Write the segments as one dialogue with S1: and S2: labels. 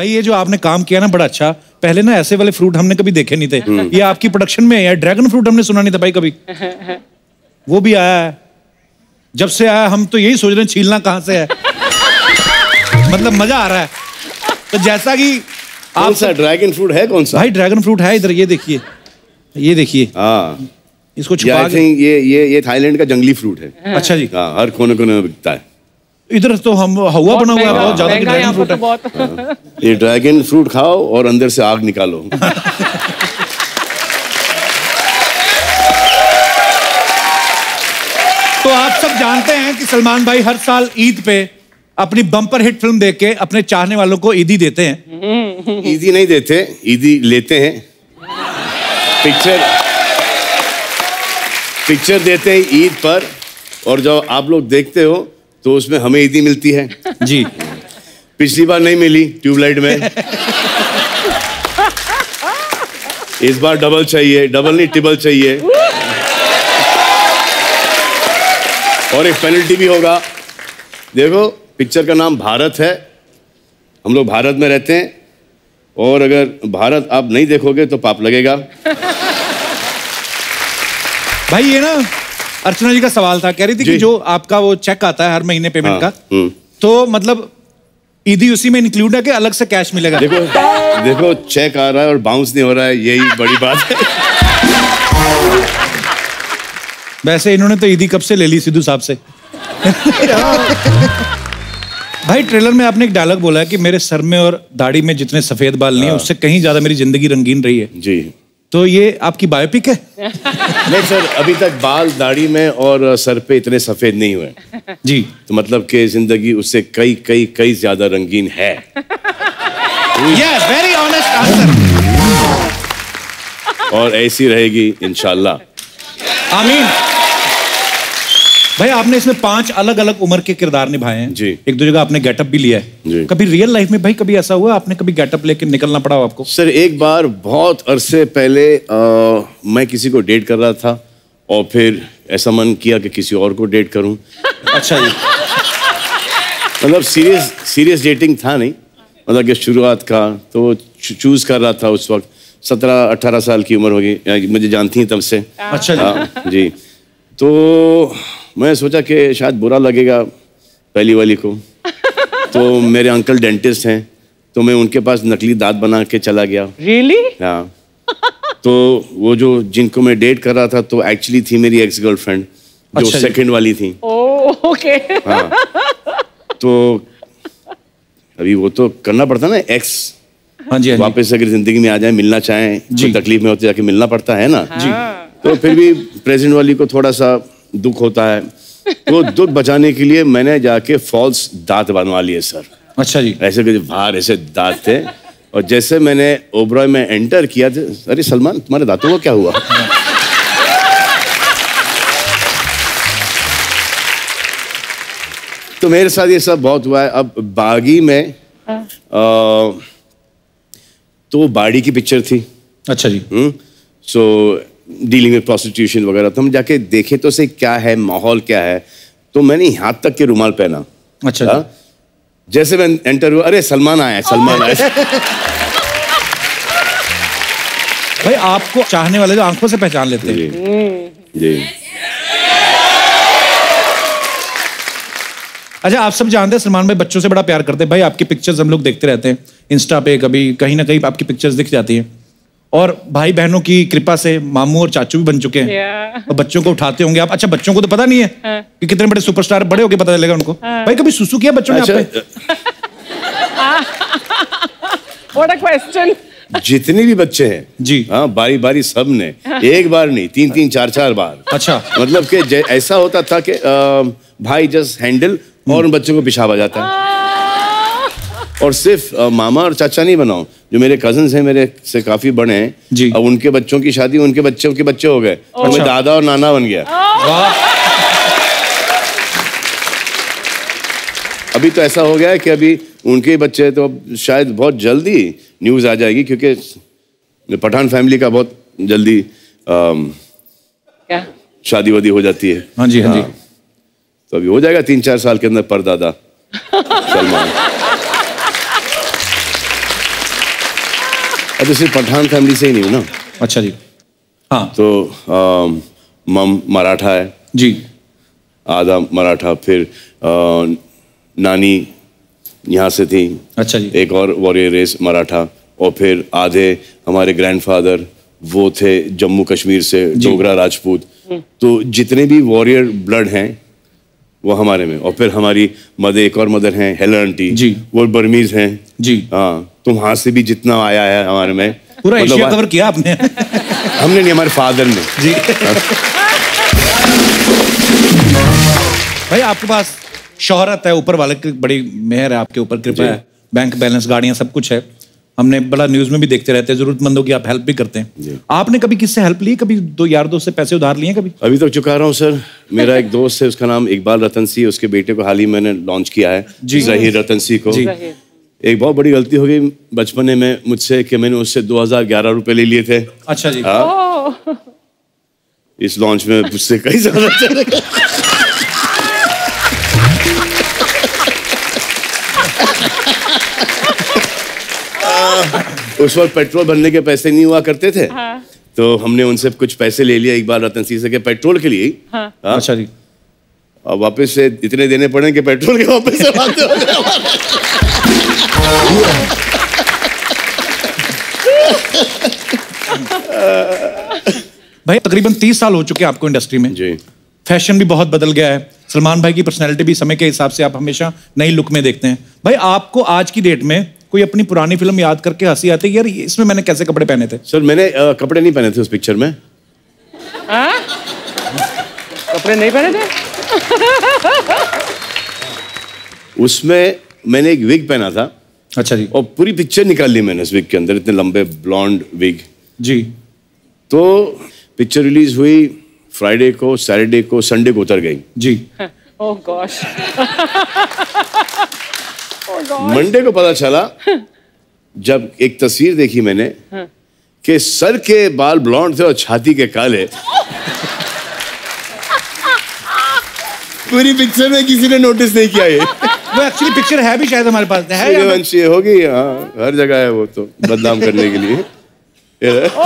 S1: भाई ये जो आपने काम किया ना बड़ा अच्छा। पहले ना ऐसे वाले फ्रूट हमने कभी देखे नहीं थे। ये आपकी प्रोडक्शन में है ड्रैगन फ्रूट हमने सुना नहीं था भाई कभी? वो भी आया है। जब से आया हम तो यही सोच रहे हैं छीलना कहाँ से है? मतलब मज़ा आ रहा है। तो जैसा कि
S2: कौन सा ड्रैगन फ्रूट है कौन सा?
S1: भाई ड्रैगन फ्रूट है इधर ये देखिए। ये देखिए।
S2: हाँ।
S1: इसको छुपा
S2: ये ये ये थाईलैंड का जंगली फ्रूट है।
S1: अच्छा जी।
S2: हाँ हर कोने कोने में बिकता है।
S1: इधर तो हम हवा बना हुआ है बहुत ज़्यादा ड्रैगन फ्रूट है।
S2: ये ड्रैगन फ्रूट खाओ और अंदर से आग निकालो।
S1: तो आप सब जानते हैं कि सलमान भाई हर साल ईद पे अपनी बम्पर हिट फ़िल्म देख के अपने चाहने वालों को ईदी देते हैं।
S2: ईदी नहीं देते ईदी लेते हैं। पिक्चर पिक्चर देते हैं ईद पर और जब आप लोग देखते हो तो उसमें हमें ईदी मिलती है।
S1: जी।
S2: पिछली बार नहीं मिली ट्यूबलाइट में। इस बार डबल चाहिए डबल नहीं टिबल चाहिए। और एक पेनल्टी भी होगा। देखो पिक्चर का नाम भारत है। हम लोग भारत में रहते हैं। और अगर भारत आप नहीं देखोगे तो पाप लगेगा।
S1: भाई ये ना अर्चना जी का सवाल था कह रही थी कि
S2: जो।
S1: आपका वो चेक आता है हर महीने पेमेंट
S2: हाँ,
S1: का
S2: हम्म।
S1: तो मतलब ईदी उसी में इंक्लूड है कि अलग से कैश मिलेगा?
S2: देखो देखो चेक आ रहा है और बाउंस नहीं हो रहा है यही बड़ी बात है।
S1: वैसे इन्होंने तो ईदी कब से ले ली सिद्धू साहब से? भाई ट्रेलर में आपने एक डायलॉग बोला है कि मेरे सर में और दाढ़ी में जितने सफ़ेद बाल नहीं है। उससे कहीं ज़्यादा मेरी ज़िंदगी रंगीन रही है।
S2: जी।
S1: तो ये आपकी बायोपिक है?
S2: नहीं सर अभी तक बाल दाढ़ी में और सर पे इतने सफ़ेद नहीं हुए।
S1: जी।
S2: तो मतलब कि ज़िंदगी उससे कई कई कई ज़्यादा रंगीन है।
S1: यस वेरी ऑनेस्ट आंसर
S2: और ऐसी रहेगी इनशाला
S1: आमीन। भाई आपने इसमें पाँच अलग अलग उम्र के किरदार निभाए हैं।
S2: जी।
S1: एक दो जगह आपने गेटअप भी लिया है।
S2: जी।
S1: कभी रियल लाइफ में भाई कभी ऐसा हुआ? आपने कभी गेटअप लेके निकलना पड़ा हो आपको?
S2: सर एक बार बहुत अरसे पहले आ, मैं किसी को डेट कर रहा था और फिर ऐसा मन किया कि किसी और को डेट करूँ।
S1: अच्छा जी।
S2: मतलब सीरियस सीरियस डेटिंग था नहीं। मतलब कि शुरुआत का तो चूज़ कर रहा था उस वक्त। सत्रह अट्ठारह साल की उम्र होगी मुझे जानती हैं तब से।
S1: अच्छा जी।
S2: हाँ, जी। तो मैं सोचा कि शायद बुरा लगेगा पहली वाली को। तो मेरे अंकल डेंटिस्ट हैं तो मैं उनके पास नकली दांत बना के चला गया।
S3: Really really?
S2: हाँ। तो वो जो जिनको मैं डेट कर रहा था तो एक्चुअली थी मेरी एक्स गर्लफ्रेंड जो
S1: अच्छा
S2: सेकंड वाली थी।
S3: ओह ओके
S2: हाँ। तो अभी वो तो करना पड़ता ना एक्स
S1: हाँ जी हाँ
S2: वापस अगर ज़िंदगी में आ जाए मिलना चाहें
S1: जी।
S2: तकलीफ़ में होते जाके मिलना पड़ता है ना।
S1: जी
S2: तो फिर भी प्रेजेंट वाली को थोड़ा सा दुख होता है। तो दुख बचाने के लिए मैंने जाके फॉल्स दांत बनवा लिए सर
S1: अच्छा जी।
S2: ऐसे कुछ बाहर ऐसे दांत थे। और जैसे मैंने ओबरॉय में एंटर किया अरे सलमान तुम्हारे दांतों को क्या हुआ? तो मेरे साथ ये सब बहुत हुआ है। अब बागी में आ, तो बाड़ी की पिक्चर थी।
S1: अच्छा जी।
S2: सो डीलिंग विद प्रोस्टिट्यूशन वगैरह तो हम जाके देखे तो से क्या है माहौल क्या है। तो मैंने यहाँ तक के रुमाल पहना।
S1: अच्छा
S2: हाँ? जैसे मैं एंटर हुआ अरे सलमान आया सलमान आया।
S1: भाई आपको चाहने वाले जो आँखों से पहचान लेते हैं।
S2: जी। जी।
S1: अच्छा आप सब जानते हैं सलमान भाई बच्चों से बड़ा प्यार करते हैं। भाई आपकी पिक्चर्स हम लोग देखते रहते हैं। इंस्टा पे कभी कहीं ना कहीं आपकी पिक्चर्स दिख जाती हैं। और भाई बहनों की कृपा से मामू और चाचू भी बन चुके हैं।
S3: Yeah.
S1: और बच्चों को उठाते होंगे। आप अच्छा बच्चों को तो पता नहीं है कि कितने बड़े सुपरस्टार बड़े होके पता चलेगा उनको। भाई कभी सुसु किया बच्चों ने
S2: अच्छा
S3: व्हाट अ क्वेश्चन
S2: जितने भी बच्चे हैं
S1: जी।
S2: हाँ बारी बारी सबने एक बार नहीं तीन तीन चार चार बार।
S1: अच्छा।
S2: मतलब कि ऐसा होता था कि भाई जस्ट हैंडल और उन बच्चों को पेशाब आ जाता। है और सिर्फ़ मामा और चाचा नहीं बनाओ जो मेरे कज़न हैं मेरे से काफ़ी बड़े हैं
S1: जी।
S2: अब उनके बच्चों की शादी उनके बच्चों के बच्चे हो गए तो मैं
S1: अच्छा।
S2: दादा और नाना बन गया। अभी तो ऐसा हो गया है कि अभी उनके बच्चे तो अब शायद बहुत जल्दी न्यूज़ आ जाएगी क्योंकि पठान फैमिली का बहुत जल्दी
S3: क्या?
S2: शादी वादी हो जाती है।
S1: हाँ जी हाँ जी।
S2: तो अभी हो जाएगा तीन चार साल के अंदर परदादा सलमान। अब सिर्फ़ पठान फैमिली से ही नहीं हूँ ना।
S1: अच्छा जी। हाँ।
S2: तो मम मराठा है।
S1: जी।
S2: आधा मराठा फिर अ, नानी यहाँ से थी।
S1: अच्छा जी।
S2: एक और वॉरियर रेस मराठा। और फिर आधे हमारे ग्रैंडफादर वो थे जम्मू कश्मीर से डोगरा राजपूत। तो जितने भी वॉरियर ब्लड हैं वो हमारे में। और फिर हमारी मदर एक और मदर हैं हेलर आंटी
S1: जी।
S2: वो बर्मीज हैं।
S1: जी।
S2: हाँ। तो वहाँ से भी जितना आया है हमारे में
S1: पूरा
S2: मतलब
S1: एशिया कवर किया आपने?
S2: हमने नहीं हमारे फादर ने।
S1: जी। भाई आपके पास शोहरत है ऊपर वाले की बड़ी मेहर है आपके ऊपर कृपा है। बैंक बैलेंस गाड़ियाँ सब कुछ है। हमने बड़ा न्यूज़ में भी देखते रहते हैं जरूरतमंदों की आप हेल्प भी करते हैं। आपने कभी किससे हेल्प ली? कभी दो यार दोस्त से पैसे उधार लिए कभी?
S2: अभी तक चुका रहा हूँ सर मेरा एक दोस्त है उसका नाम इकबाल रतन सिंह उसके बेटे को हाल ही मैंने लॉन्च किया है
S1: जी।
S2: जहीर रतन सिंह को।
S1: जी।
S2: एक बहुत बड़ी गलती हो गई बचपने में मुझसे कि मैंने उससे 2011 रुपए ले लिए थे
S1: अच्छा जी
S3: ओह
S2: इस लॉन्च में मुझसे कई ज़्यादा चले गए। उस वक्त पेट्रोल भरने के पैसे नहीं हुआ करते थे हाँ। तो हमने उनसे कुछ पैसे ले लिया बार रतन सिंह से कि पेट्रोल के लिए ही। हाँ।
S1: अच्छा जी
S2: अब वापस से इतने देने पड़े कि पेट्रोल के वापस से हो।
S1: भाई तकरीबन तीस साल हो चुके हैं आपको इंडस्ट्री में।
S2: जी।
S1: फ़ैशन भी बहुत बदल गया है। सलमान भाई की पर्सनैलिटी भी समय के हिसाब से आप हमेशा नई लुक में देखते हैं। भाई आपको आज की डेट में कोई अपनी पुरानी फ़िल्म याद करके हँसी आती है? यार इसमें मैंने कैसे कपड़े पहने थे?
S2: सर मैंने अ, कपड़े नहीं पहने थे उस पिक्चर में।
S3: हाँ? कपड़े नहीं पहने थे?
S2: उसमें मैंने एक विग पहना था।
S1: अच्छा जी।
S2: और पूरी पिक्चर निकाल ली मैंने उस विग के अंदर इतने लंबे ब्लॉन्ड विग
S1: जी।
S2: तो पिक्चर रिलीज़ हुई फ्राइडे को सैटरडे को संडे को उतर गई।
S1: जी।
S3: ओह गॉश
S2: मंडे को पता चला जब एक तस्वीर देखी मैंने कि सर के बाल ब्लॉन्ड थे और छाती के काले। पूरी पिक्चर में किसी ने नोटिस नहीं किया ये।
S1: वो एक्चुअली पिक्चर है भी शायद हमारे पास है
S2: सूर्यवंशी होगी हाँ हर जगह है वो तो बदनाम करने के लिए।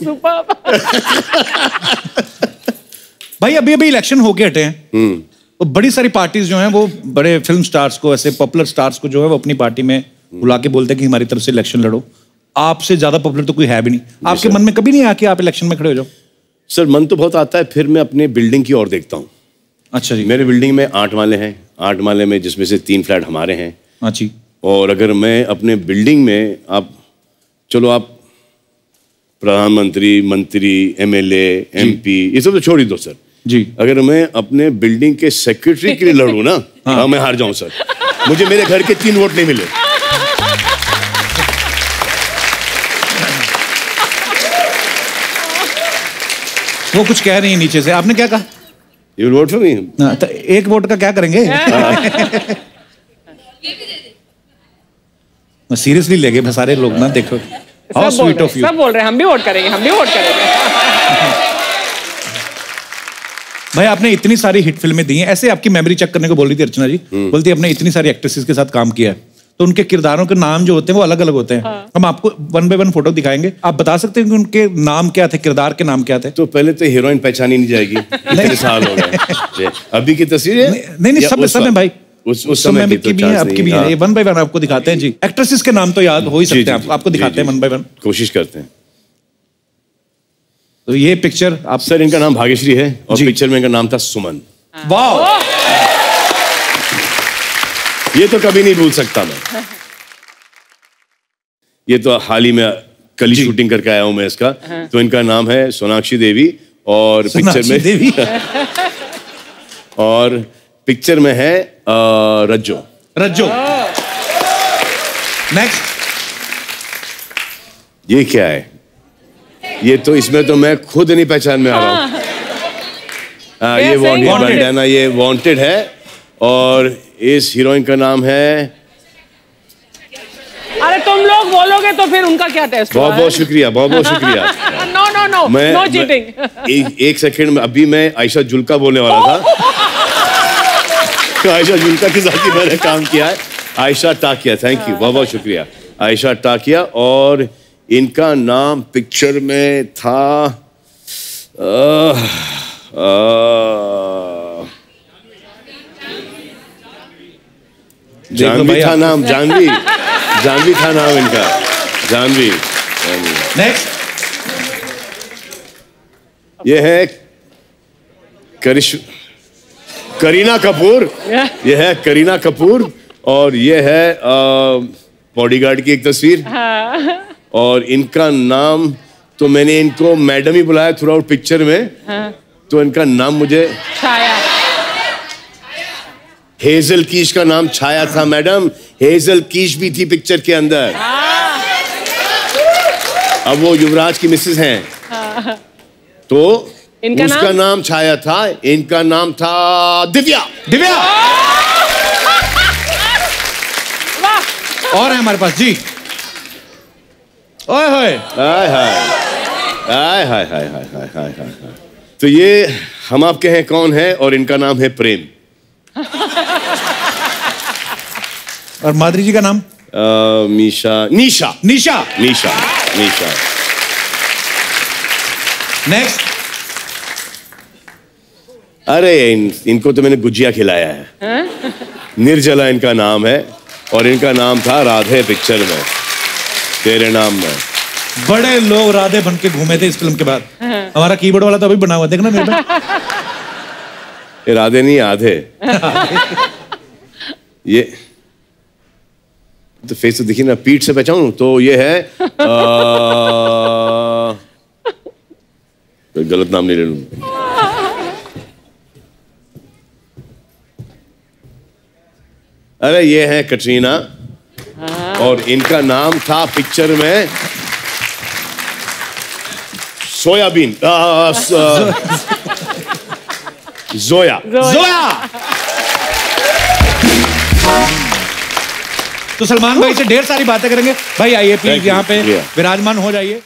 S3: सुपर।
S1: भाई अभी अभी इलेक्शन होके हटे हैं। और बड़ी सारी पार्टीज़ जो हैं वो बड़े फ़िल्म स्टार्स को ऐसे पॉपुलर स्टार्स को जो है वो अपनी पार्टी में बुला के बोलते हैं कि हमारी तरफ़ से इलेक्शन लड़ो। आपसे ज़्यादा पॉपुलर तो कोई है भी नहीं। आपके मन में कभी नहीं आया कि आप इलेक्शन में खड़े हो जाओ?
S2: सर मन तो बहुत आता है फिर मैं अपने बिल्डिंग की ओर देखता हूँ।
S1: अच्छा जी।
S2: मेरे बिल्डिंग में आठ माले हैं। आठ माले में जिसमें से तीन फ्लैट हमारे हैं।
S1: हाँ जी।
S2: और अगर मैं अपने बिल्डिंग में आप चलो आप प्रधानमंत्री मंत्री एमएलए एमपी ये सब तो छोड़ ही दो सर।
S1: जी।
S2: अगर मैं अपने बिल्डिंग के सेक्रेटरी के लिए लड़ू ना हाँ मैं हार जाऊँ सर। मुझे मेरे घर के तीन वोट नहीं मिले।
S1: वो कुछ कह रही है नीचे से। आपने क्या कहा?
S2: यू वोट फॉर मी
S1: हाँ, तो एक वोट का क्या करेंगे? सीरियसली ले गए सारे लोग ना देखो। हाउ
S3: सब बोल
S1: स्वीट
S3: रहे
S1: ऑफ़ यू
S3: सब बोल रहे हैं हम भी वोट करेंगे हम भी वोट करेंगे।
S1: भाई आपने इतनी सारी हिट फ़िल्में दी हैं। ऐसे आपकी मेमोरी चेक करने को बोल रही थी अर्चना जी। बोलती आपने इतनी सारी एक्ट्रेसेस के साथ काम किया है। तो उनके किरदारों के नाम जो होते हैं वो अलग अलग होते हैं। हाँ। हम आपको वन बाय वन फ़ोटो दिखाएँगे। आप बता सकते हैं कि उनके नाम क्या थे किरदार के नाम क्या थे?
S2: तो पहले तो हीरोइन पहचानी नहीं जाएगी। इतने साल हो गए। अभी की तस्वीर है?
S1: नहीं नहीं सब सब है भाई।
S2: उस उस
S1: समय की
S2: तो
S1: भी है आपकी भी है।
S2: हाँ।
S1: ये वन बाय वन आपको दिखाते हैं जी एक्ट्रेसेस के नाम तो याद हो ही सकते हैं आपको दिखाते हैं वन बाय वन
S2: कोशिश करते हैं।
S1: तो ये पिक्चर आप
S2: सर इनका नाम भाग्यश्री है और पिक्चर में इनका नाम था सुमन।
S1: वाह!
S2: ये तो कभी नहीं भूल सकता मैं। ये तो हाल ही में कल ही शूटिंग करके आया हूँ मैं इसका। तो इनका नाम है सोनाक्षी देवी और पिक्चर में
S1: देवी?
S2: और पिक्चर में है रज्जो।
S1: रज्जो। नेक्स्ट
S2: ये क्या है? ये तो इसमें तो मैं खुद नहीं पहचान में आ रहा हूँ। हाँ। ये
S3: ही
S2: वांटेड
S1: Wanted।
S2: बंडाना ये वांटेड है और इस हीरोइन का नाम है।
S3: अरे तुम लोग बोलोगे तो फिर उनका क्या टेस्ट
S2: बहुत बहुत शुक्रिया बहुत बहुत शुक्रिया।
S3: नो नो नो
S2: मैं
S3: नो चीटिंग
S2: एक, एक सेकंड में अभी मैं आयशा जुल्का बोलने वाला था। आयशा जुल्का के साथ ही मैंने काम किया है। आयशा टाकिया थैंक यू बहुत बहुत शुक्रिया। आयशा टाकिया और इनका नाम पिक्चर में था आह, आह, जानवी था नाम जानवी जानवी था नाम इनका। जानवी।
S1: नेक्स्ट
S2: ये है करिश करीना कपूर। ये है करीना कपूर और ये है बॉडीगार्ड की एक तस्वीर। और इनका नाम तो मैंने इनको मैडम ही बुलाया थ्रू आउट पिक्चर में तो इनका नाम मुझे
S3: छाया।
S2: हेजल कीश का नाम छाया था मैडम। हेजल कीश भी थी पिक्चर के अंदर। अब वो युवराज की मिसेस हैं। तो
S3: इनका
S2: उसका
S3: नाम?
S2: नाम छाया था। इनका नाम था दिव्या।
S1: दिव्या! और है हमारे पास जी। ओए होए।
S2: हाय हाय। हाय हाय हाय हाय हाय हाय हाय हाय। तो ये हम आपके हैं कौन है? और इनका नाम है प्रेम।
S1: और माधुरी जी का नाम?
S2: मीशा निशा।
S1: निशा।
S2: निशा निशा।
S1: नेक्स्ट
S2: अरे इन, इनको तो मैंने गुजिया खिलाया है। निर्जला इनका नाम है और इनका नाम था राधे पिक्चर में। तेरे नाम में।
S1: बड़े लोग राधे बन के घूमे थे इस फ़िल्म के बाद। हमारा कीबोर्ड वाला तो अभी बना हुआ देखना मेरे
S2: ये राधे नहीं आधे। ये तो फेस तो दिखी ना पीठ से पहचाऊं तो ये है आ, गलत नाम नहीं ले लू। अरे ये है कटरीना और इनका नाम था पिक्चर में सोयाबीन स- जोया।
S1: जोया! तो सलमान भाई से ढेर सारी बातें करेंगे। भाई आइए प्लीज़ यहाँ पे विराजमान हो जाइए।